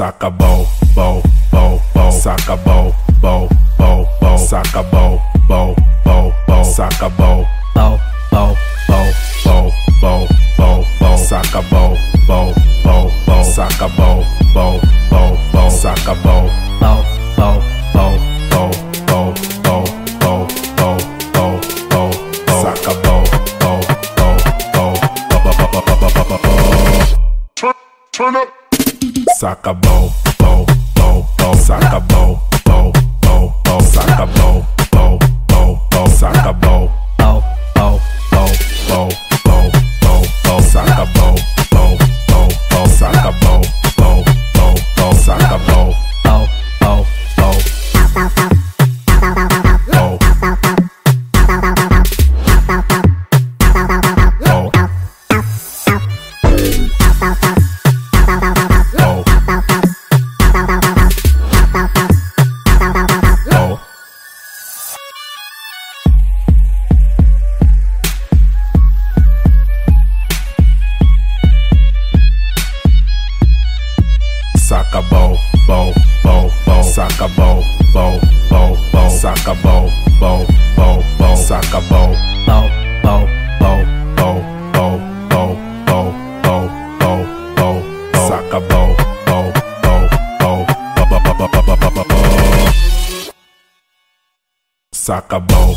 Soccer ball, ball, ball, ball. Soccer ball, ball, ball, ball. Soccer ball, ball, ball, ball. Soccer ball, ball, ball, ball, ball, ball, ball. Soccer ball, ball, ball, ball. Soccer ball, ball, ball, ball. Soccer ball. soccer ball, ball, ball, ball, saca ball, ball, ball, ball, ball. Bow, bow, bow. Saca bow, bow, bow, bow. Saca bow, bow, bow, bow. Saca bow, bow, bow, bow, bow, bow, bow, bow, bow, bow, bow, bow. Saca bow, bow, bow, bow, bow, bow, bow, bow, bow, bow, bow. Saca bow,